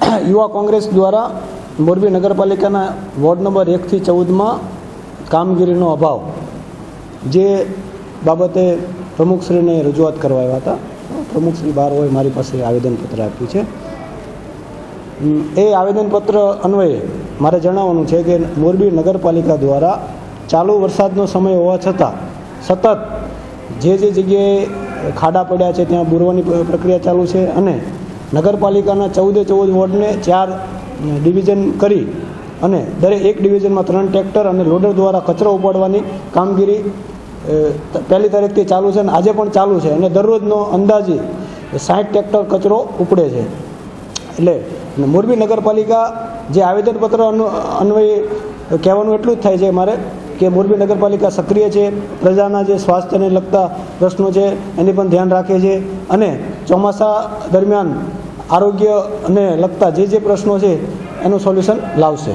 યુવા કોંગ્રેસ દ્વારા મોરબી નગરપાલિકાના વોર્ડ નંબર એકથી ચૌદમાં કામગીરીનો અભાવ, જે બાબતે પ્રમુખશ્રીને રજૂઆત કરવા આવ્યા હતા. પ્રમુખશ્રી બહાર હોય, મારી પાસે આવેદનપત્ર આપ્યું છે. એ આવેદનપત્ર અન્વયે મારે જણાવવાનું છે કે મોરબી નગરપાલિકા દ્વારા ચાલુ વરસાદનો સમય હોવા છતાં સતત જે જે જગ્યાએ ખાડા પડ્યા છે, ત્યાં બુરવાની પ્રક્રિયા ચાલુ છે અને નગરપાલિકાના ચૌદે ચૌદ વોર્ડને ચાર ડિવિઝન કરી અને દરેક એક ડિવિઝનમાં ત્રણ ટ્રેક્ટર અને લોડર દ્વારા કચરો ઉપાડવાની કામગીરી પહેલી તારીખથી ચાલુ છે અને આજે પણ ચાલુ છે અને દરરોજનો અંદાજે સાઠ ટ્રેક્ટર કચરો ઉપડે છે. એટલે મોરબી નગરપાલિકા જે આવેદનપત્ર અનુ- અન્વયે કહેવાનું એટલું જ થાય છે મારે કે મોરબી નગરપાલિકા સક્રિય છે, પ્રજાના જે સ્વાસ્થ્યને લગતા પ્રશ્નો છે એની પણ ધ્યાન રાખે છે અને ચોમાસા દરમિયાન આરોગ્યને લગતા જે જે પ્રશ્નો છે એનું સોલ્યુશન લાવશે.